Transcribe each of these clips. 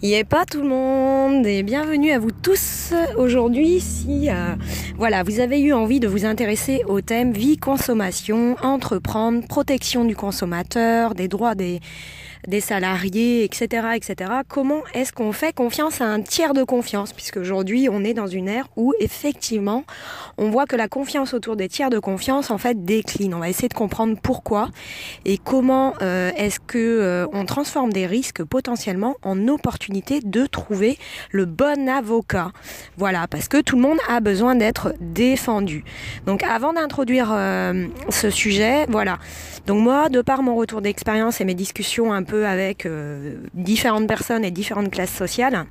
Il est pas tout le monde et bienvenue à vous tous aujourd'hui. Si euh, voilà, vous avez eu envie de vous intéresser au thème vie consommation, entreprendre, protection du consommateur, des droits des des salariés, etc., etc. Comment est-ce qu'on fait confiance à un tiers de confiance? Puisque aujourd'hui, on est dans une ère où effectivement, on voit que la confiance autour des tiers de confiance en fait décline. On va essayer de comprendre pourquoi et comment euh, est-ce que euh, on transforme des risques potentiellement en opportunité de trouver le bon avocat. Voilà, parce que tout le monde a besoin d'être défendu. Donc, avant d'introduire euh, ce sujet, voilà. Donc moi, de par mon retour d'expérience et mes discussions un peu avec euh, différentes personnes et différentes classes sociales,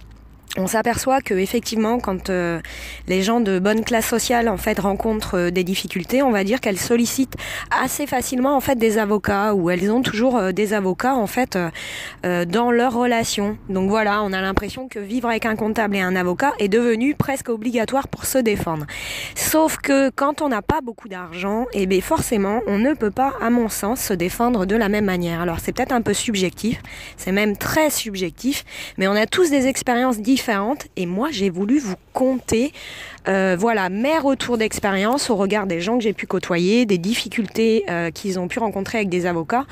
on s'aperçoit que effectivement quand euh, les gens de bonne classe sociale en fait rencontrent euh, des difficultés, on va dire qu'elles sollicitent assez facilement en fait des avocats ou elles ont toujours euh, des avocats en fait dans leur relation. Donc voilà, on a l'impression que vivre avec un comptable et un avocat est devenu presque obligatoire pour se défendre. Sauf que quand on n'a pas beaucoup d'argent, eh bien forcément, on ne peut pas à mon sens se défendre de la même manière. Alors c'est peut-être un peu subjectif, c'est même très subjectif, mais on a tous des expériences différentes et moi j'ai voulu vous compter euh, voilà mes retours d'expérience au regard des gens que j'ai pu côtoyer, des difficultés euh, qu'ils ont pu rencontrer avec des avocats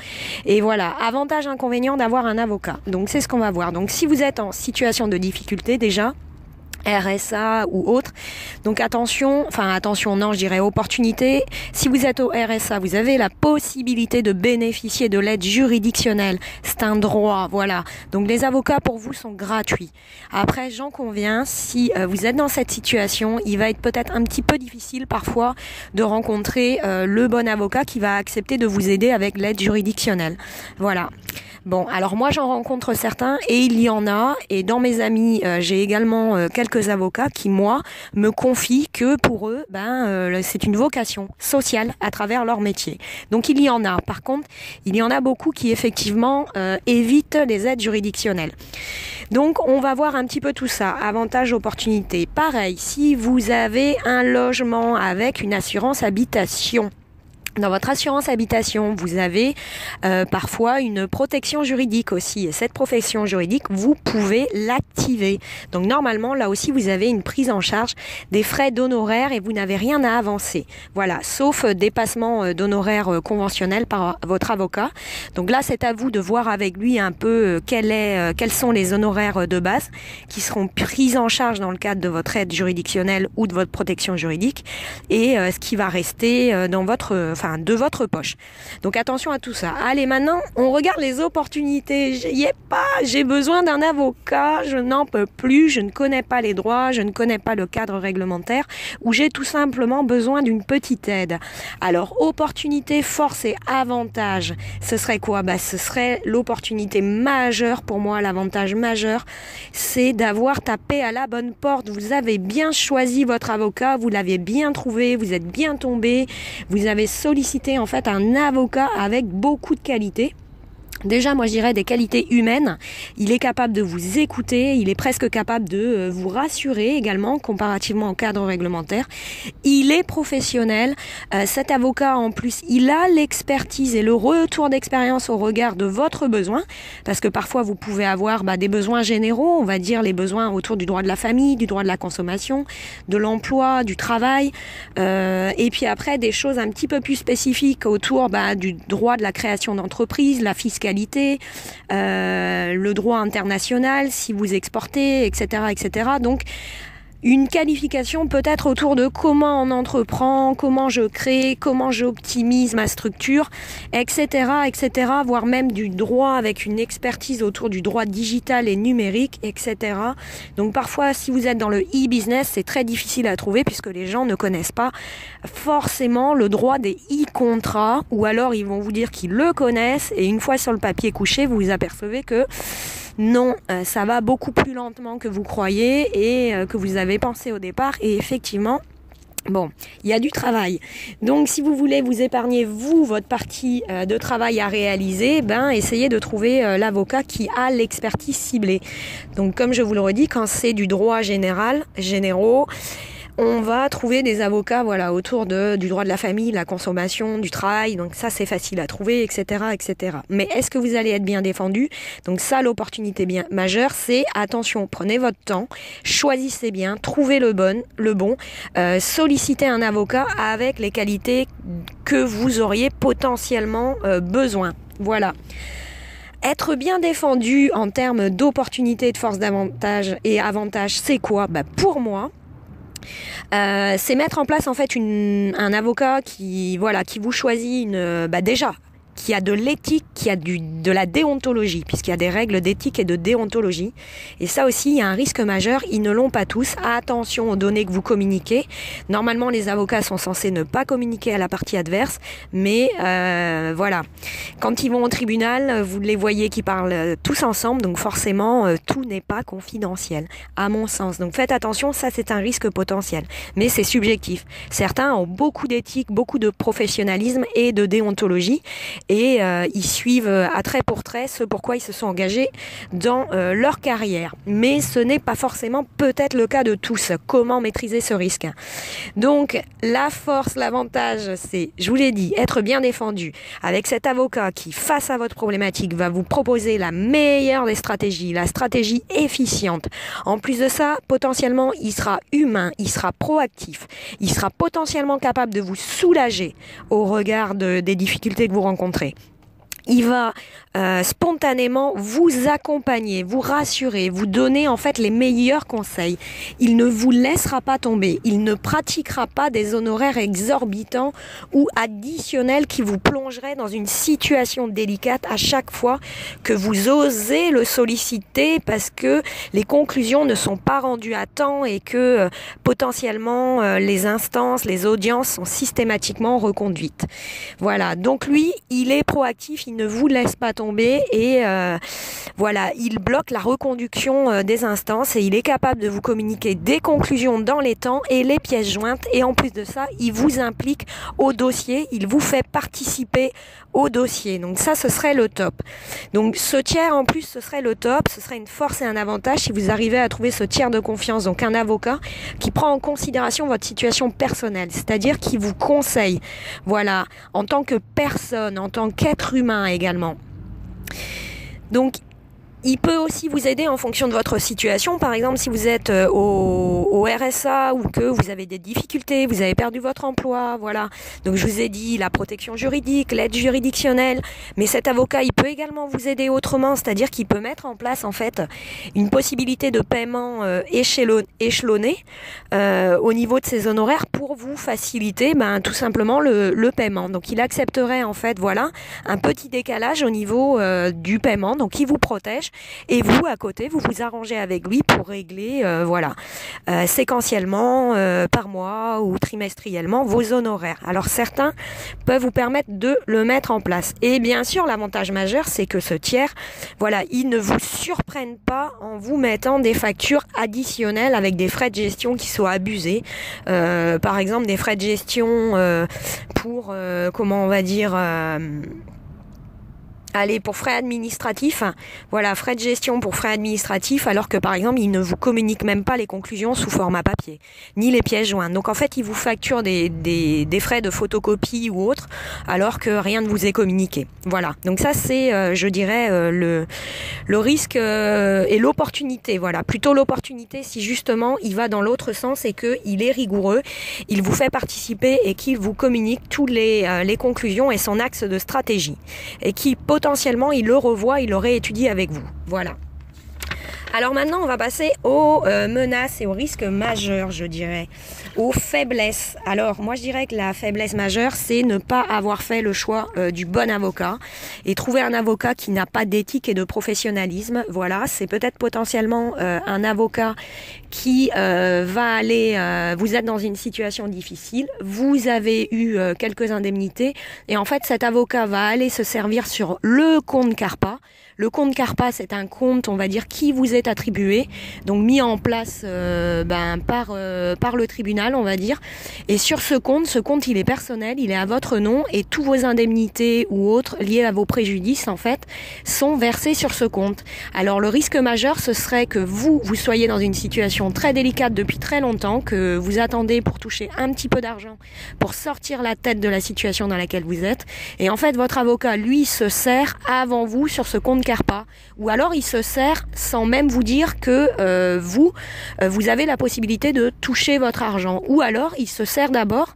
et voilà avantage inconvénient d'avoir un avocat. Donc c'est ce qu'on va voir. Donc si vous êtes en situation de difficulté déjà RSA ou autre. Donc attention, enfin attention, non, je dirais opportunité. Si vous êtes au RSA, vous avez la possibilité de bénéficier de l'aide juridictionnelle. C'est un droit, voilà. Donc les avocats pour vous sont gratuits. Après, j'en conviens, si euh, vous êtes dans cette situation, il va être peut-être un petit peu difficile parfois de rencontrer euh, le bon avocat qui va accepter de vous aider avec l'aide juridictionnelle. Voilà. Bon, alors moi j'en rencontre certains et il y en a. Et dans mes amis, euh, j'ai également euh, avocats qui, moi, me confient que pour eux, ben, euh, c'est une vocation sociale à travers leur métier. Donc il y en a. Par contre, il y en a beaucoup qui effectivement évitent les aides juridictionnelles. Donc on va voir un petit peu tout ça. Avantages, opportunités. Pareil, si vous avez un logement avec une assurance habitation, dans votre assurance habitation, vous avez euh, parfois une protection juridique aussi. Et cette protection juridique, vous pouvez l'activer. Donc normalement, là aussi, vous avez une prise en charge des frais d'honoraires et vous n'avez rien à avancer. Voilà, sauf euh, dépassement euh, d'honoraires conventionnels par votre avocat. Donc là, c'est à vous de voir avec lui un peu quel est, quels sont les honoraires de base qui seront pris en charge dans le cadre de votre aide juridictionnelle ou de votre protection juridique et ce qui va rester dans votre de votre poche. Donc attention à tout ça. Allez, maintenant, on regarde les opportunités. J'y ai pas, j'ai besoin d'un avocat, je n'en peux plus, je ne connais pas les droits, je ne connais pas le cadre réglementaire, ou j'ai tout simplement besoin d'une petite aide. Alors, opportunité, force et avantage, ce serait quoi? Bah, Ce serait l'opportunité majeure pour moi, l'avantage majeur, c'est d'avoir tapé à la bonne porte. Vous avez bien choisi votre avocat, vous l'avez bien trouvé, vous êtes bien tombé, vous avez solliciter en fait un avocat avec beaucoup de qualité Déjà, moi je dirais des qualités humaines. Il est capable de vous écouter, il est presque capable de euh, vous rassurer également comparativement au cadre réglementaire. Il est professionnel. Euh, cet avocat en plus, il a l'expertise et le retour d'expérience au regard de votre besoin, parce que parfois vous pouvez avoir bah, des besoins généraux, on va dire les besoins autour du droit de la famille, du droit de la consommation, de l'emploi, du travail, euh, et puis après des choses un petit peu plus spécifiques autour bah, du droit de la création d'entreprise, la fiscalité euh, le droit international, si vous exportez, etc., etc. Donc une qualification peut-être autour de comment on entreprend, comment je crée, comment j'optimise ma structure, etc., etc., voire même du droit avec une expertise autour du droit digital et numérique, etc. Donc parfois, si vous êtes dans le e-business, c'est très difficile à trouver puisque les gens ne connaissent pas forcément le droit des e-contrats, ou alors ils vont vous dire qu'ils le connaissent et une fois sur le papier couché, vous vous apercevez que non, euh, ça va beaucoup plus lentement que vous croyez et euh, que vous avez pensé au départ. Et effectivement, Bon, il y a du travail. Donc si vous voulez vous épargner vous votre partie euh, de travail à réaliser, ben essayez de trouver l'avocat qui a l'expertise ciblée. Donc comme je vous le redis, quand c'est du droit général, généraux, on va trouver des avocats voilà autour de du droit de la famille, la consommation, du travail. Donc ça c'est facile à trouver, etc., etc. Mais est-ce que vous allez être bien défendu? Donc ça l'opportunité bien majeure, c'est attention, prenez votre temps, choisissez bien, trouvez le bon, le bon, euh, sollicitez un avocat avec les qualités que vous auriez potentiellement euh, besoin. Voilà. Être bien défendu en termes d'opportunités, de force d'avantage et avantage, c'est quoi? Bah Pour moi, euh, c'est mettre en place en fait un avocat qui voilà qui vous choisit une bah déjà qui a de l'éthique, qui a du, de la déontologie, puisqu'il y a des règles d'éthique et de déontologie. Et ça aussi, il y a un risque majeur. Ils ne l'ont pas tous. Attention aux données que vous communiquez. Normalement, les avocats sont censés ne pas communiquer à la partie adverse, mais euh, voilà. Quand ils vont au tribunal, vous les voyez qui parlent tous ensemble, donc forcément, euh, tout n'est pas confidentiel, à mon sens. Donc faites attention, ça c'est un risque potentiel, mais c'est subjectif. Certains ont beaucoup d'éthique, beaucoup de professionnalisme et de déontologie, et euh, ils suivent euh, à trait pour trait ce pourquoi ils se sont engagés dans euh, leur carrière. Mais ce n'est pas forcément peut-être le cas de tous. Comment maîtriser ce risque? Donc la force, l'avantage, c'est, je vous l'ai dit, être bien défendu avec cet avocat qui, face à votre problématique, va vous proposer la meilleure des stratégies, la stratégie efficiente. En plus de ça, potentiellement, il sera humain, il sera proactif, il sera potentiellement capable de vous soulager au regard de, des difficultés que vous rencontrez rencontrer il va euh, spontanément vous accompagner, vous rassurer, vous donner en fait les meilleurs conseils. Il ne vous laissera pas tomber. Il ne pratiquera pas des honoraires exorbitants ou additionnels qui vous plongeraient dans une situation délicate à chaque fois que vous osez le solliciter parce que les conclusions ne sont pas rendues à temps et que euh, potentiellement euh, les instances, les audiences sont systématiquement reconduites. Voilà. Donc lui, il est proactif, ne vous laisse pas tomber et euh, voilà, il bloque la reconduction euh, des instances et il est capable de vous communiquer des conclusions dans les temps et les pièces jointes et en plus de ça, il vous implique au dossier, il vous fait participer au dossier. Donc ça, ce serait le top. Donc ce tiers en plus, ce serait le top, ce serait une force et un avantage si vous arrivez à trouver ce tiers de confiance, donc un avocat qui prend en considération votre situation personnelle, c'est-à-dire qui vous conseille, voilà, en tant que personne, en tant qu'être humain également. Donc il peut aussi vous aider en fonction de votre situation. Par exemple, si vous êtes euh, au, RSA ou que vous avez des difficultés, vous avez perdu votre emploi, voilà. Donc je vous ai dit la protection juridique, l'aide juridictionnelle, mais cet avocat, il peut également vous aider autrement, c'est-à-dire qu'il peut mettre en place en fait une possibilité de paiement euh, échelonné euh, au niveau de ses honoraires pour vous faciliter ben, tout simplement le, le, paiement. Donc il accepterait en fait voilà un petit décalage au niveau du paiement, donc il vous protège et vous, à côté, vous vous arrangez avec lui pour régler, euh, voilà, euh, séquentiellement, euh, par mois ou trimestriellement, vos honoraires. Alors certains peuvent vous permettre de le mettre en place. Et bien sûr, l'avantage majeur, c'est que ce tiers, voilà, il ne vous surprenne pas en vous mettant des factures additionnelles avec des frais de gestion qui soient abusés. par exemple, des frais de gestion pour, comment on va dire, Allez, pour frais administratifs, voilà, frais de gestion pour frais administratifs, alors que par exemple, il ne vous communique même pas les conclusions sous format papier, ni les pièces jointes. Donc en fait, il vous facture des, des, frais de photocopie ou autre, alors que rien ne vous est communiqué. Voilà. Donc ça, c'est, euh, je dirais, euh, le, le risque euh, et l'opportunité. Voilà, plutôt l'opportunité si justement il va dans l'autre sens et que il est rigoureux, il vous fait participer et qu'il vous communique tous les, les conclusions et son axe de stratégie et qui potentiellement potentiellement il le revoit, il l'aurait étudié avec vous. Voilà. Alors maintenant, on va passer aux euh, menaces et aux risques majeurs, je dirais, aux faiblesses. Alors moi, je dirais que la faiblesse majeure, c'est ne pas avoir fait le choix euh, du bon avocat et trouver un avocat qui n'a pas d'éthique et de professionnalisme. Voilà, c'est peut-être potentiellement euh, un avocat qui va aller, vous êtes dans une situation difficile, vous avez eu quelques indemnités et en fait, cet avocat va aller se servir sur le compte Carpa. Le compte Carpa, c'est un compte, on va dire, qui vous est attribué, donc mis en place euh, ben, par, euh, par le tribunal, on va dire. Et sur ce compte, ce compte, il est personnel, il est à votre nom et tous vos indemnités ou autres liées à vos préjudices, en fait, sont versés sur ce compte. Alors le risque majeur, ce serait que vous, vous soyez dans une situation très délicate depuis très longtemps, que vous attendez pour toucher un petit peu d'argent, pour sortir la tête de la situation dans laquelle vous êtes. Et en fait, votre avocat, lui, se sert avant vous sur ce compte CARPA. Ou alors il se sert sans même vous dire que euh, vous, euh, vous avez la possibilité de toucher votre argent. Ou alors il se sert d'abord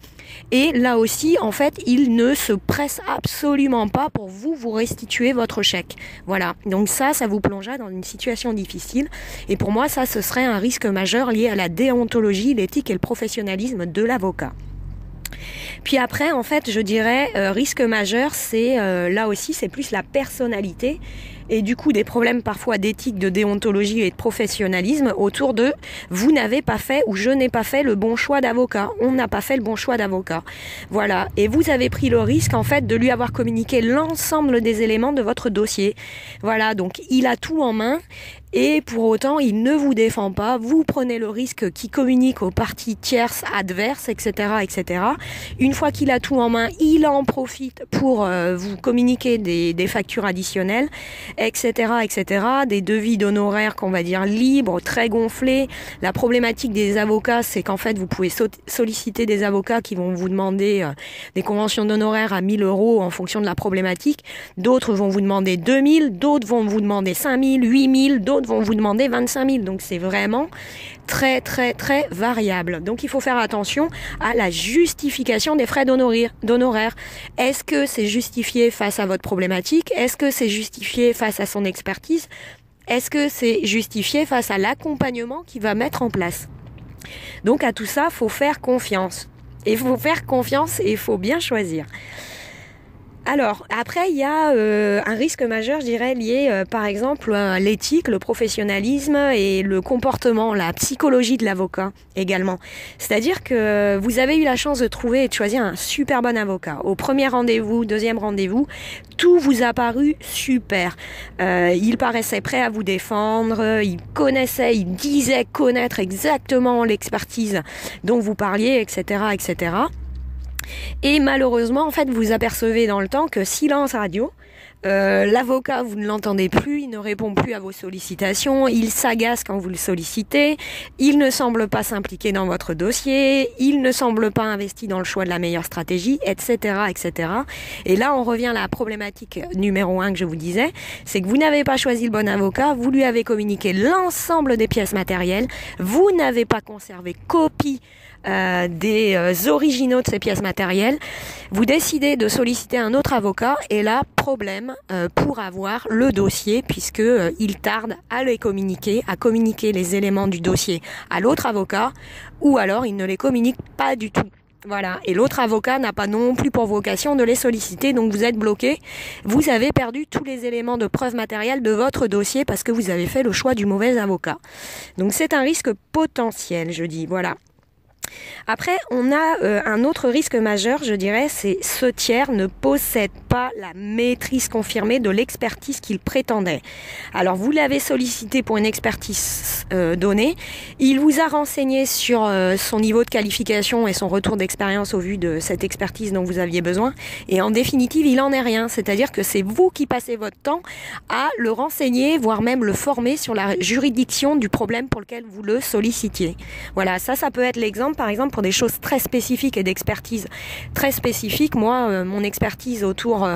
et là aussi, en fait, il ne se presse absolument pas pour vous vous restituer votre chèque. Voilà. Donc ça, ça vous plongera dans une situation difficile. Et pour moi, ça, ce serait un risque majeur lié à la déontologie, l'éthique et le professionnalisme de l'avocat. Puis après, en fait, je dirais, euh, risque majeur, c'est là aussi, c'est plus la personnalité et du coup des problèmes parfois d'éthique, de déontologie et de professionnalisme autour de vous n'avez pas fait ou je n'ai pas fait le bon choix d'avocat. On n'a pas fait le bon choix d'avocat. Voilà. Et vous avez pris le risque en fait de lui avoir communiqué l'ensemble des éléments de votre dossier. Voilà. Donc il a tout en main et pour autant, il ne vous défend pas. Vous prenez le risque qu'il communique aux parties tierces adverses, etc., etc. Une fois qu'il a tout en main, il en profite pour euh, vous communiquer des, factures additionnelles, etc., etc. Des devis d'honoraires qu'on va dire libres, très gonflés. La problématique des avocats, c'est qu'en fait, vous pouvez solliciter des avocats qui vont vous demander euh, des conventions d'honoraires à 1000 euros en fonction de la problématique. D'autres vont vous demander 2000, d'autres vont vous demander 5000, 8000, d'autres vont vous demander 25 000. Donc c'est vraiment très très très variable. Donc il faut faire attention à la justification des frais d'honoraires. Est-ce que c'est justifié face à votre problématique? Est-ce que c'est justifié face à son expertise? Est-ce que c'est justifié face à l'accompagnement qu'il va mettre en place? Donc à tout ça, faut faire confiance. Et faut faire confiance et il faut bien choisir. Alors, après, il y a euh, un risque majeur, je dirais, lié euh, par exemple à l'éthique, le professionnalisme et le comportement, la psychologie de l'avocat également. C'est-à-dire que vous avez eu la chance de trouver et de choisir un super bon avocat. Au premier rendez-vous, deuxième rendez-vous, tout vous a paru super. Euh, il paraissait prêt à vous défendre, il connaissait, il disait connaître exactement l'expertise dont vous parliez, etc., etc. Et malheureusement, en fait, vous apercevez dans le temps que silence radio, euh, l'avocat, vous ne l'entendez plus, il ne répond plus à vos sollicitations, il s'agace quand vous le sollicitez, il ne semble pas s'impliquer dans votre dossier, il ne semble pas investi dans le choix de la meilleure stratégie, etc., etc. Et là, on revient à la problématique numéro un que je vous disais, c'est que vous n'avez pas choisi le bon avocat, vous lui avez communiqué l'ensemble des pièces matérielles, vous n'avez pas conservé copie euh, des euh, originaux de ces pièces matérielles, vous décidez de solliciter un autre avocat et là, problème euh, pour avoir le dossier puisque il tarde à les communiquer, à communiquer les éléments du dossier à l'autre avocat ou alors il ne les communique pas du tout. Voilà. Et l'autre avocat n'a pas non plus pour vocation de les solliciter, donc vous êtes bloqué. Vous avez perdu tous les éléments de preuve matérielle de votre dossier parce que vous avez fait le choix du mauvais avocat. Donc c'est un risque potentiel, je dis. Voilà. Après, on a euh, un autre risque majeur, je dirais, c'est ce tiers ne possède pas la maîtrise confirmée de l'expertise qu'il prétendait. Alors, vous l'avez sollicité pour une expertise euh, donnée, il vous a renseigné sur euh, son niveau de qualification et son retour d'expérience au vu de cette expertise dont vous aviez besoin, et en définitive, il en est rien. C'est-à-dire que c'est vous qui passez votre temps à le renseigner, voire même le former sur la juridiction du problème pour lequel vous le sollicitiez. Voilà, ça, ça peut être l'exemple par exemple, pour des choses très spécifiques et d'expertise très spécifiques. Moi, euh, mon expertise autour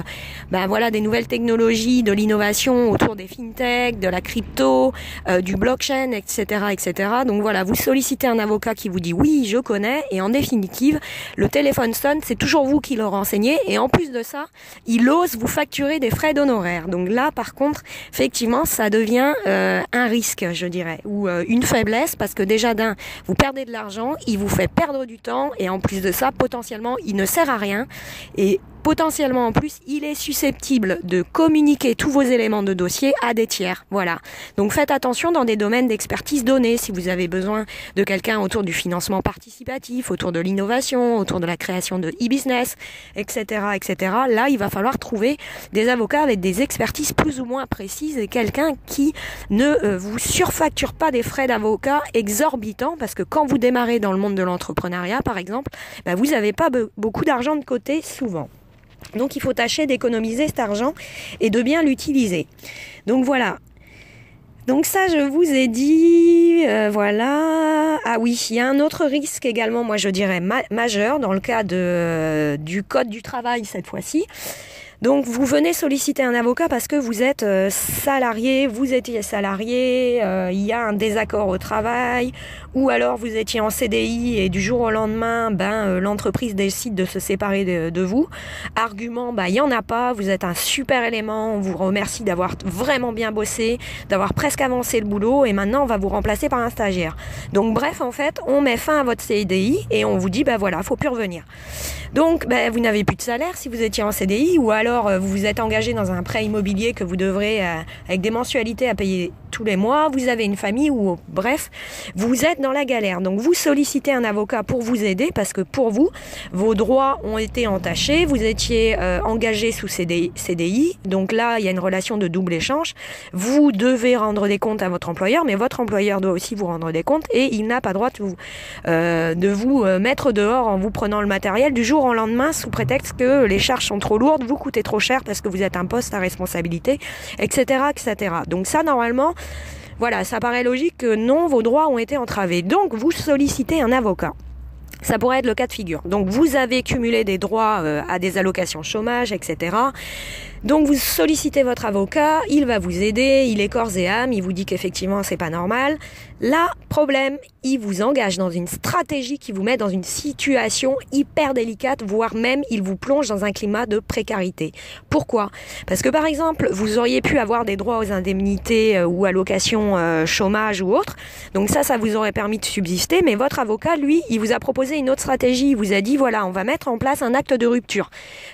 ben voilà, des nouvelles technologies, de l'innovation, autour des fintech, de la crypto, euh, du blockchain, etc., etc. Donc voilà, vous sollicitez un avocat qui vous dit oui, je connais, et en définitive, le téléphone sonne, c'est toujours vous qui le renseignez, et en plus de ça, il ose vous facturer des frais d'honoraires. Donc là, par contre, effectivement, ça devient un risque, je dirais, ou une faiblesse, parce que déjà d'un, vous perdez de l'argent, il vous fait perdre du temps et en plus de ça, potentiellement, il ne sert à rien. Et potentiellement en plus, il est susceptible de communiquer tous vos éléments de dossier à des tiers. Voilà. Donc faites attention dans des domaines d'expertise donnés. Si vous avez besoin de quelqu'un autour du financement participatif, autour de l'innovation, autour de la création de e-business, etc., etc. Là, il va falloir trouver des avocats avec des expertises plus ou moins précises et quelqu'un qui ne euh, vous surfacture pas des frais d'avocat exorbitants parce que quand vous démarrez dans le monde de l'entrepreneuriat, par exemple, bah, vous n'avez pas beaucoup d'argent de côté souvent. Donc il faut tâcher d'économiser cet argent et de bien l'utiliser. Donc voilà. Donc ça, je vous ai dit, euh, voilà. Ah oui, il y a un autre risque également, moi je dirais majeur, dans le cas de, du code du travail cette fois-ci. Donc vous venez solliciter un avocat parce que vous êtes euh, salarié, vous étiez salarié, euh, il y a un désaccord au travail, ou alors vous étiez en CDI et du jour au lendemain, ben euh, l'entreprise décide de se séparer de, vous. Argument, ben il y en a pas, vous êtes un super élément, on vous remercie d'avoir vraiment bien bossé, d'avoir presque avancé le boulot et maintenant on va vous remplacer par un stagiaire. Donc bref, en fait, on met fin à votre CDI et on vous dit ben voilà, faut plus revenir. Donc ben, vous n'avez plus de salaire si vous étiez en CDI ou alors euh, vous vous êtes engagé dans un prêt immobilier que vous devrez, euh, avec des mensualités à payer tous les mois, vous avez une famille ou bref, vous êtes dans la galère. Donc vous sollicitez un avocat pour vous aider parce que pour vous, vos droits ont été entachés, vous étiez euh, engagé sous CDI, donc là il y a une relation de double échange. Vous devez rendre des comptes à votre employeur, mais votre employeur doit aussi vous rendre des comptes et il n'a pas droit de vous, de vous mettre dehors en vous prenant le matériel du jour au lendemain sous prétexte que les charges sont trop lourdes, vous coûtez trop cher parce que vous êtes un poste à responsabilité, etc., etc. Donc ça, normalement, voilà, ça paraît logique que non, vos droits ont été entravés. Donc vous sollicitez un avocat. Ça pourrait être le cas de figure. Donc vous avez cumulé des droits euh, à des allocations chômage, etc. Donc vous sollicitez votre avocat, il va vous aider, il est corps et âme, il vous dit qu'effectivement c'est pas normal. Là, problème, il vous engage dans une stratégie qui vous met dans une situation hyper délicate, voire même il vous plonge dans un climat de précarité. Pourquoi? Parce que par exemple, vous auriez pu avoir des droits aux indemnités euh, ou allocations euh, chômage ou autre. Donc ça, ça vous aurait permis de subsister, mais votre avocat, lui, il vous a proposé une autre stratégie. Il vous a dit, voilà, on va mettre en place un acte de rupture.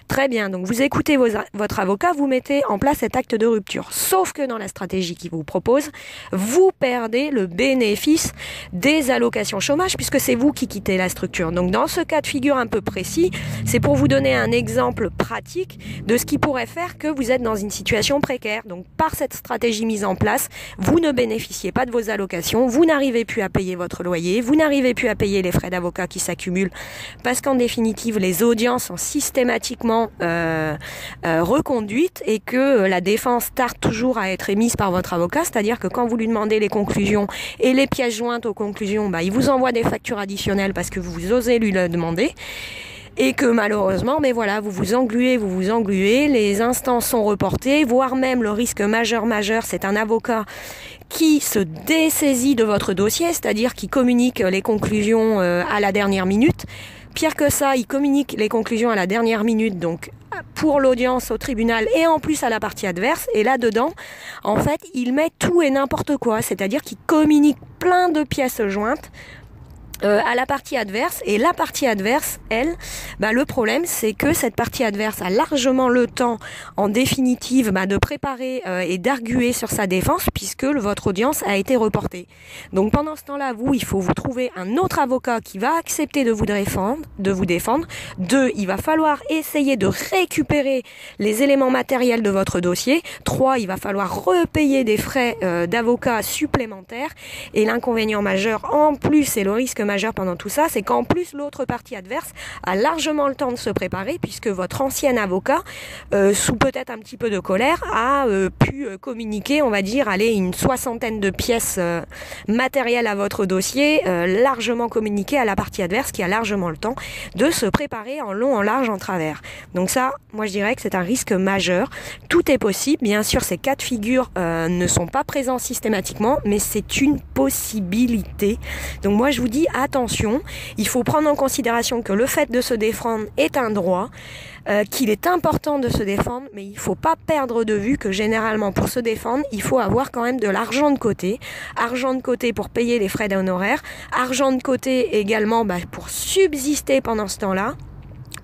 Très bien, donc vous écoutez votre avocat, vous mettez en place cet acte de rupture. Sauf que dans la stratégie qu'il vous propose, vous perdez le bénéfice bénéfice des allocations chômage puisque c'est vous qui quittez la structure. Donc dans ce cas de figure un peu précis, c'est pour vous donner un exemple pratique de ce qui pourrait faire que vous êtes dans une situation précaire. Donc par cette stratégie mise en place, vous ne bénéficiez pas de vos allocations, vous n'arrivez plus à payer votre loyer, vous n'arrivez plus à payer les frais d'avocat qui s'accumulent parce qu'en définitive les audiences sont systématiquement euh, euh, reconduites et que la défense tarde toujours à être émise par votre avocat, c'est-à-dire que quand vous lui demandez les conclusions et les pièces jointes aux conclusions, bah, il vous envoie des factures additionnelles parce que vous osez lui le demander et que malheureusement, mais voilà, vous vous engluez, vous vous engluez, les instances sont reportées, voire même le risque majeur majeur, c'est un avocat qui se dessaisit de votre dossier, c'est-à-dire qui communique les conclusions euh, à la dernière minute. Pire que ça, il communique les conclusions à la dernière minute, donc pour l'audience au tribunal et en plus à la partie adverse. Et là-dedans, en fait, il met tout et n'importe quoi, c'est-à-dire qu'il communique plein de pièces jointes euh, à la partie adverse. Et la partie adverse, elle, bah, le problème, c'est que cette partie adverse a largement le temps, en définitive, bah, de préparer euh, et d'arguer sur sa défense, puisque votre audience a été reportée. Donc pendant ce temps-là, vous, il faut vous trouver un autre avocat qui va accepter de vous défendre. De vous défendre. Deux, il va falloir essayer de récupérer les éléments matériels de votre dossier. Trois, il va falloir repayer des frais euh, d'avocat supplémentaires. Et l'inconvénient majeur, en plus, c'est le risque majeur pendant tout ça, c'est qu'en plus l'autre partie adverse a largement le temps de se préparer puisque votre ancien avocat, euh, sous peut-être un petit peu de colère, a euh, pu euh, communiquer, on va dire, aller une soixantaine de pièces matérielles à votre dossier, largement communiqué à la partie adverse qui a largement le temps de se préparer en long, en large, en travers. Donc ça, moi je dirais que c'est un risque majeur. Tout est possible, bien sûr, ces cas de figure ne sont pas présents systématiquement, mais c'est une possibilité. Donc moi je vous dis attention, il faut prendre en considération que le fait de se défendre est un droit, euh, qu'il est important de se défendre, mais il ne faut pas perdre de vue que généralement pour se défendre, il faut avoir quand même de l'argent de côté. Argent de côté pour payer les frais d'honoraires, argent de côté également bah, pour subsister pendant ce temps-là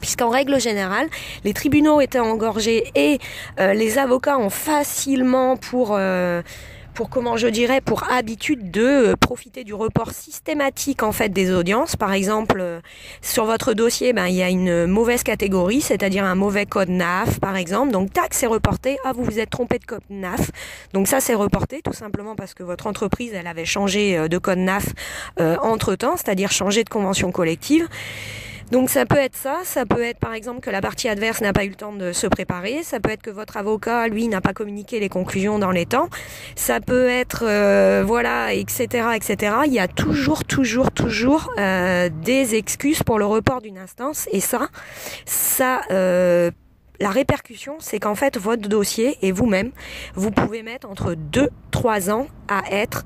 puisqu'en règle générale, les tribunaux étaient engorgés et euh, les avocats ont facilement pour euh, pour comment je dirais pour habitude de euh, profiter du report systématique en fait des audiences. Par exemple, sur votre dossier, ben il y a une mauvaise catégorie, c'est-à-dire un mauvais code NAF par exemple. Donc tac, c'est reporté. Ah, vous vous êtes trompé de code NAF. Donc ça c'est reporté tout simplement parce que votre entreprise elle avait changé de code NAF entre temps, c'est-à-dire changé de convention collective. Donc ça peut être ça, ça peut être par exemple que la partie adverse n'a pas eu le temps de se préparer, ça peut être que votre avocat, lui, n'a pas communiqué les conclusions dans les temps, ça peut être, euh, voilà, etc., etc. Il y a toujours, toujours, toujours euh, des excuses pour le report d'une instance, et ça, ça... Euh, la répercussion, c'est qu'en fait, votre dossier et vous-même, vous pouvez mettre entre 2-3 ans à être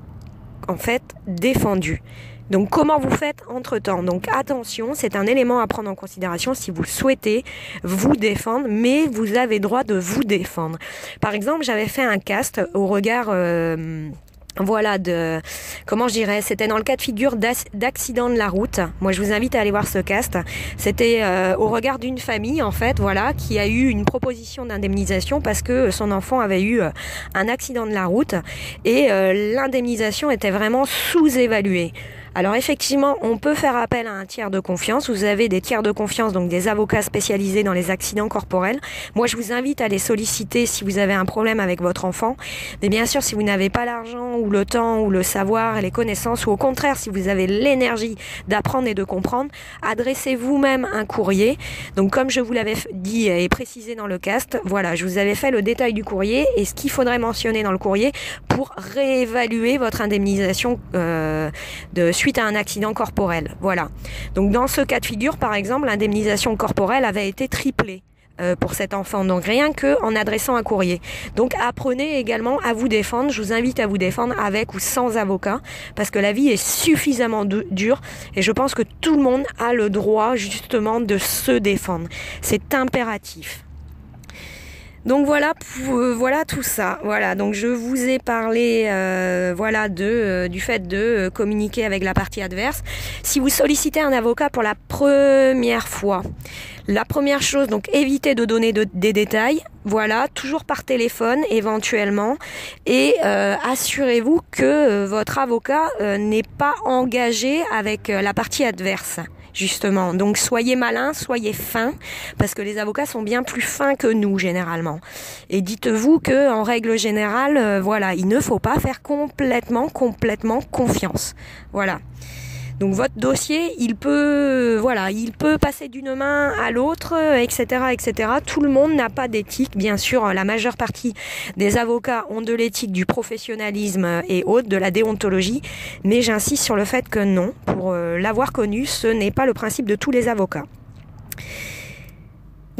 en fait défendu. Donc comment vous faites entre-temps Donc attention, c'est un élément à prendre en considération si vous souhaitez vous défendre, mais vous avez droit de vous défendre. Par exemple, j'avais fait un cast au regard... Euh, voilà de comment je dirais c'était dans le cas de figure d'accident de la route. Moi je vous invite à aller voir ce cast. C'était euh, au regard d'une famille en fait voilà qui a eu une proposition d'indemnisation parce que son enfant avait eu euh, un accident de la route. Et l'indemnisation était vraiment sous-évaluée alors effectivement, on peut faire appel à un tiers de confiance. Vous avez des tiers de confiance, donc des avocats spécialisés dans les accidents corporels. Moi, je vous invite à les solliciter si vous avez un problème avec votre enfant. Mais bien sûr, si vous n'avez pas l'argent ou le temps ou le savoir et les connaissances, ou au contraire, si vous avez l'énergie d'apprendre et de comprendre, adressez vous-même un courrier. Donc comme je vous l'avais dit et précisé dans le cast, voilà, je vous avais fait le détail du courrier et ce qu'il faudrait mentionner dans le courrier pour réévaluer votre indemnisation euh, de suite à un accident corporel. Voilà. Donc dans ce cas de figure, par exemple, l'indemnisation corporelle avait été triplée euh, pour cet enfant. Donc rien que en adressant un courrier. Donc apprenez également à vous défendre. Je vous invite à vous défendre avec ou sans avocat parce que la vie est suffisamment dure et je pense que tout le monde a le droit justement de se défendre. C'est impératif. Donc voilà, euh, voilà tout ça. Voilà, donc je vous ai parlé, euh, voilà, de euh, du fait de communiquer avec la partie adverse. Si vous sollicitez un avocat pour la première fois, la première chose, donc évitez de donner des détails. Voilà, toujours par téléphone éventuellement, et assurez-vous que votre avocat n'est pas engagé avec la partie adverse justement. Donc soyez malins, soyez fins, parce que les avocats sont bien plus fins que nous généralement. Et dites-vous que en règle générale, euh, voilà, il ne faut pas faire complètement, complètement confiance. Voilà. Donc votre dossier, il peut, voilà, il peut passer d'une main à l'autre, etc., etc. Tout le monde n'a pas d'éthique, bien sûr. La majeure partie des avocats ont de l'éthique, du professionnalisme et autres, de la déontologie. Mais j'insiste sur le fait que non, pour euh, l'avoir connu, ce n'est pas le principe de tous les avocats.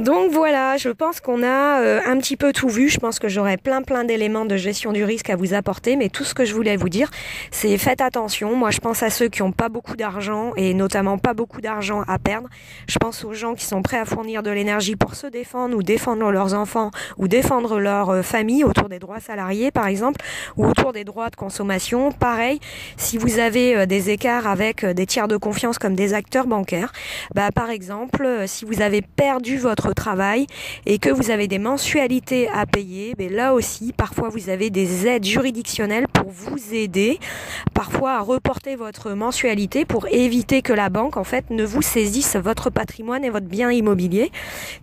Donc voilà, je pense qu'on a euh, un petit peu tout vu. Je pense que j'aurai plein plein d'éléments de gestion du risque à vous apporter, mais tout ce que je voulais vous dire, c'est faites attention. Moi, je pense à ceux qui n'ont pas beaucoup d'argent et notamment pas beaucoup d'argent à perdre. Je pense aux gens qui sont prêts à fournir de l'énergie pour se défendre ou défendre leurs enfants ou défendre leur euh, famille autour des droits salariés par exemple ou autour des droits de consommation. Pareil, si vous avez euh, des écarts avec des tiers de confiance comme des acteurs bancaires, bah par exemple, si vous avez perdu votre travail et que vous avez des mensualités à payer, mais là aussi, parfois vous avez des aides juridictionnelles pour vous aider, parfois à reporter votre mensualité pour éviter que la banque en fait ne vous saisisse votre patrimoine et votre bien immobilier.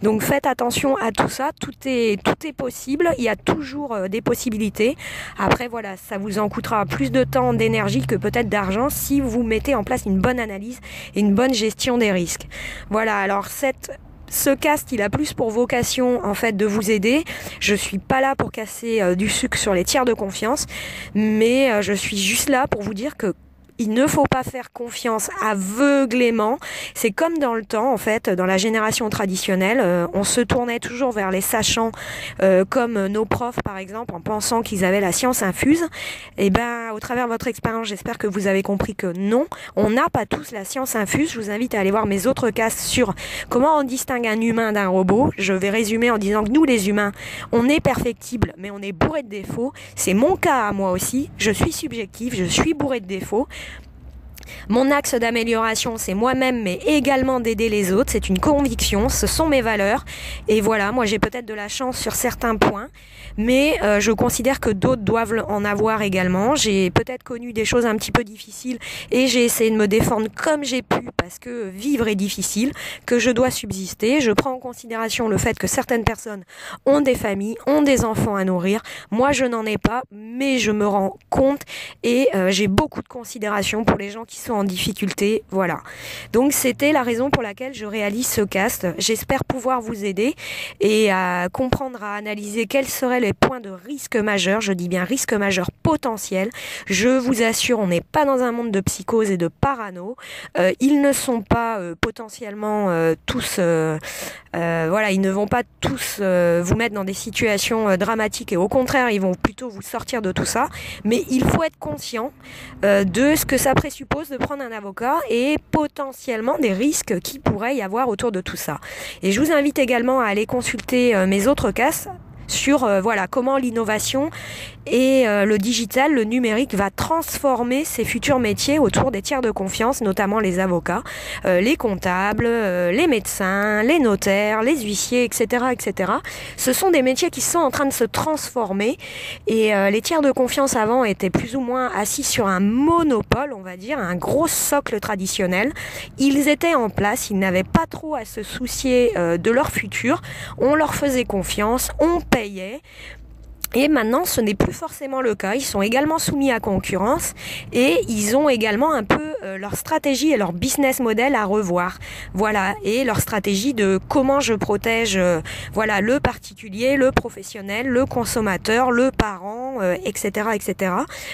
Donc faites attention à tout ça, tout est tout est possible, il y a toujours euh, des possibilités. Après voilà, ça vous en coûtera plus de temps, d'énergie que peut-être d'argent si vous mettez en place une bonne analyse et une bonne gestion des risques. Voilà, alors cette ce cast, il a plus pour vocation en fait de vous aider. Je suis pas là pour casser euh, du sucre sur les tiers de confiance, mais euh, je suis juste là pour vous dire que il ne faut pas faire confiance aveuglément. C'est comme dans le temps, en fait, dans la génération traditionnelle, euh, on se tournait toujours vers les sachants, euh, comme nos profs, par exemple, en pensant qu'ils avaient la science infuse. Et eh ben, au travers de votre expérience, j'espère que vous avez compris que non, on n'a pas tous la science infuse. Je vous invite à aller voir mes autres cas sur comment on distingue un humain d'un robot. Je vais résumer en disant que nous, les humains, on est perfectibles, mais on est bourré de défauts. C'est mon cas à moi aussi. Je suis subjectif, je suis bourré de défauts. Mon axe d'amélioration, c'est moi-même, mais également d'aider les autres. C'est une conviction, ce sont mes valeurs. Et voilà, moi j'ai peut-être de la chance sur certains points, mais euh, je considère que d'autres doivent en avoir également. J'ai peut-être connu des choses un petit peu difficiles et j'ai essayé de me défendre comme j'ai pu parce que vivre est difficile, que je dois subsister. Je prends en considération le fait que certaines personnes ont des familles, ont des enfants à nourrir. Moi, je n'en ai pas, mais je me rends compte et euh, j'ai beaucoup de considération pour les gens qui sont en difficulté. Voilà. Donc c'était la raison pour laquelle je réalise ce cast. J'espère pouvoir vous aider et à comprendre, à analyser quels seraient les points de risque majeurs. Je dis bien risque majeur potentiel. Je vous assure, on n'est pas dans un monde de psychose et de parano. Euh, ils ne sont pas euh, potentiellement euh, tous, voilà, ils ne vont pas tous vous mettre dans des situations dramatiques et au contraire, ils vont plutôt vous sortir de tout ça. Mais il faut être conscient de ce que ça présuppose de prendre un avocat et potentiellement des risques qui pourrait y avoir autour de tout ça. Et je vous invite également à aller consulter mes autres cas sur euh, voilà comment l'innovation et euh, le digital, le numérique va transformer ces futurs métiers autour des tiers de confiance, notamment les avocats, euh, les comptables, les médecins, les notaires, les huissiers, etc., etc. Ce sont des métiers qui sont en train de se transformer et les tiers de confiance avant étaient plus ou moins assis sur un monopole, on va dire, un gros socle traditionnel. Ils étaient en place, ils n'avaient pas trop à se soucier de leur futur. On leur faisait confiance, on. é Et maintenant, ce n'est plus forcément le cas. Ils sont également soumis à concurrence et ils ont également un peu euh, leur stratégie et leur business model à revoir. Voilà, et leur stratégie de comment je protège, euh, voilà, le particulier, le professionnel, le consommateur, le parent, etc., euh, etc.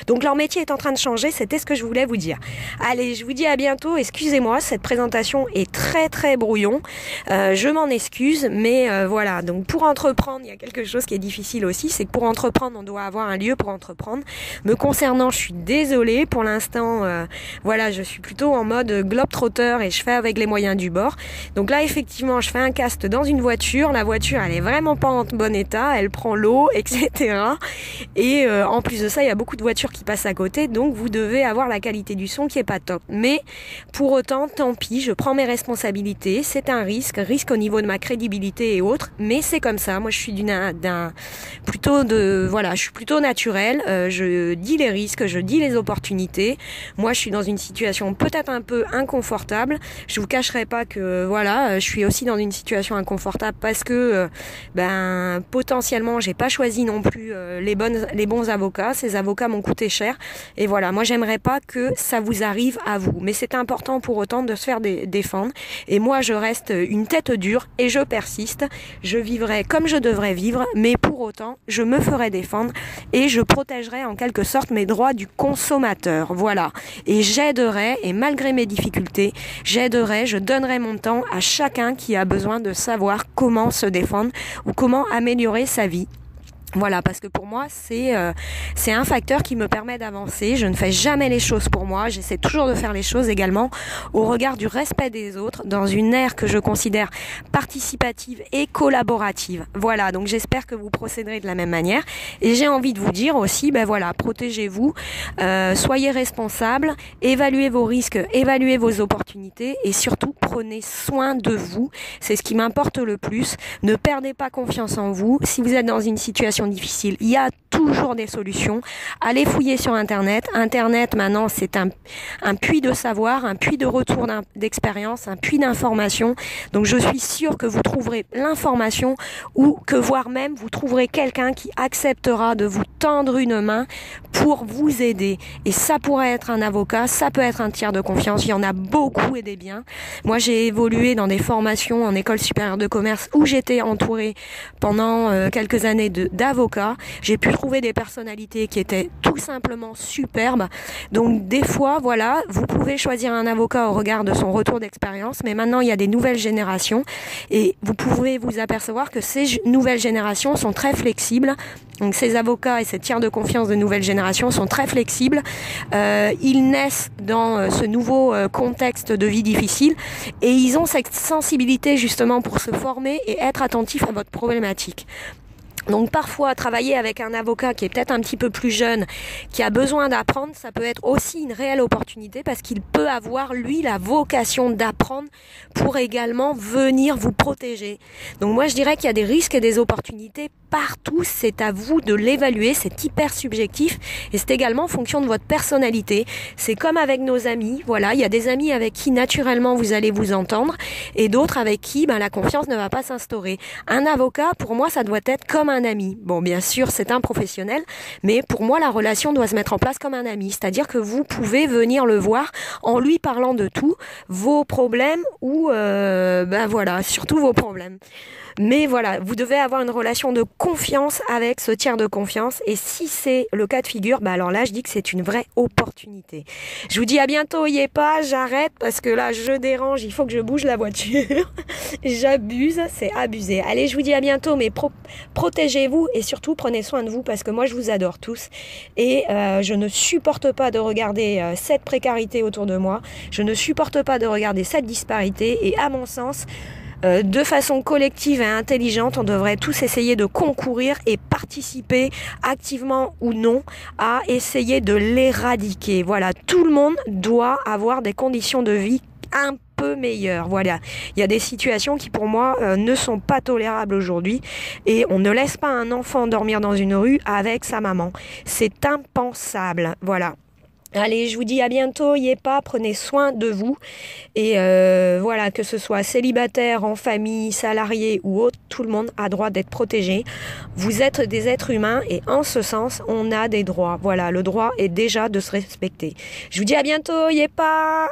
Donc leur métier est en train de changer. C'était ce que je voulais vous dire. Allez, je vous dis à bientôt. Excusez-moi, cette présentation est très très brouillon. je m'en excuse, mais voilà. Donc pour entreprendre, il y a quelque chose qui est difficile aussi, c'est que pour entreprendre, on doit avoir un lieu pour entreprendre. Me concernant, je suis désolée. Pour l'instant, euh, voilà, je suis plutôt en mode globe-trotteur et je fais avec les moyens du bord. Donc là, effectivement, je fais un cast dans une voiture. La voiture, elle est vraiment pas en bon état. Elle prend l'eau, etc. Et euh, en plus de ça, il y a beaucoup de voitures qui passent à côté. Donc vous devez avoir la qualité du son qui est pas top. Mais pour autant, tant pis, je prends mes responsabilités. C'est un risque, risque au niveau de ma crédibilité et autres. Mais c'est comme ça. Moi, je suis d'un, plutôt de voilà, je suis plutôt naturelle. Euh, je dis les risques, je dis les opportunités. Moi, je suis dans une situation peut-être un peu inconfortable. Je vous cacherai pas que voilà, euh, je suis aussi dans une situation inconfortable parce que euh, ben potentiellement, j'ai pas choisi non plus les bonnes les bons avocats. Ces avocats m'ont coûté cher. Et voilà, moi, j'aimerais pas que ça vous arrive à vous. Mais c'est important pour autant de se faire défendre. Et moi, je reste une tête dure et je persiste. Je vivrai comme je devrais vivre, mais pour autant, je me ferai défendre et je protégerai en quelque sorte mes droits du consommateur. Voilà. Et j'aiderai, et malgré mes difficultés, j'aiderai, je donnerai mon temps à chacun qui a besoin de savoir comment se défendre ou comment améliorer sa vie. Voilà, parce que pour moi, c'est euh, c'est un facteur qui me permet d'avancer. Je ne fais jamais les choses pour moi. J'essaie toujours de faire les choses également au regard du respect des autres, dans une ère que je considère participative et collaborative. Voilà, donc j'espère que vous procéderez de la même manière. Et j'ai envie de vous dire aussi, ben voilà, protégez-vous, euh, soyez responsables, évaluez vos risques, évaluez vos opportunités et surtout prenez soin de vous. C'est ce qui m'importe le plus. Ne perdez pas confiance en vous. Si vous êtes dans une situation difficile. Il y a toujours des solutions. Allez fouiller sur Internet. Internet, maintenant, c'est un, un puits de savoir, un puits de retour d'expérience, un puits d'information. Donc, je suis sûre que vous trouverez l'information ou que voire même vous trouverez quelqu'un qui acceptera de vous tendre une main pour vous aider. Et ça pourrait être un avocat, ça peut être un tiers de confiance. Il y en a beaucoup et des biens. Moi, j'ai évolué dans des formations en école supérieure de commerce où j'étais entourée pendant euh, quelques années d'avocats. J'ai pu trouver des personnalités qui étaient tout simplement superbes. Donc, des fois, voilà, vous pouvez choisir un avocat au regard de son retour d'expérience, mais maintenant, il y a des nouvelles générations et vous pouvez vous apercevoir que ces nouvelles générations sont très flexibles. Donc, ces avocats et ces tiers de confiance de nouvelles générations sont très flexibles. Euh, ils naissent dans euh, ce nouveau euh, contexte de vie difficile et ils ont cette sensibilité justement pour se former et être attentifs à votre problématique. Donc parfois, travailler avec un avocat qui est peut-être un petit peu plus jeune, qui a besoin d'apprendre, ça peut être aussi une réelle opportunité parce qu'il peut avoir, lui, la vocation d'apprendre pour également venir vous protéger. Donc moi, je dirais qu'il y a des risques et des opportunités partout. C'est à vous de l'évaluer. C'est hyper subjectif et c'est également en fonction de votre personnalité. C'est comme avec nos amis. Voilà, il y a des amis avec qui naturellement vous allez vous entendre et d'autres avec qui ben, la confiance ne va pas s'instaurer. Un avocat, pour moi, ça doit être comme un ami. Bon, bien sûr, c'est un professionnel, mais pour moi, la relation doit se mettre en place comme un ami. C'est-à-dire que vous pouvez venir le voir en lui parlant de tout, vos problèmes ou, euh, ben voilà, surtout vos problèmes. Mais voilà, vous devez avoir une relation de confiance avec ce tiers de confiance. Et si c'est le cas de figure, bah alors là, je dis que c'est une vraie opportunité. Je vous dis à bientôt, y est pas, j'arrête parce que là, je dérange, il faut que je bouge la voiture. J'abuse, c'est abusé. Allez, je vous dis à bientôt, mais et surtout prenez soin de vous parce que moi, je vous adore tous. Et euh, je ne supporte pas de regarder euh, cette précarité autour de moi. Je ne supporte pas de regarder cette disparité. Et à mon sens, euh, de façon collective et intelligente, on devrait tous essayer de concourir et participer activement ou non à essayer de l'éradiquer. Voilà, tout le monde doit avoir des conditions de vie un peu. Voilà, il y a des situations qui pour moi euh, ne sont pas tolérables aujourd'hui et on ne laisse pas un enfant dormir dans une rue avec sa maman. C'est impensable. Voilà. Allez, je vous dis à bientôt, y pas, prenez soin de vous. Et euh, voilà, que ce soit célibataire, en famille, salarié ou autre, tout le monde a droit d'être protégé. Vous êtes des êtres humains et en ce sens, on a des droits. Voilà, le droit est déjà de se respecter. Je vous dis à bientôt, y pas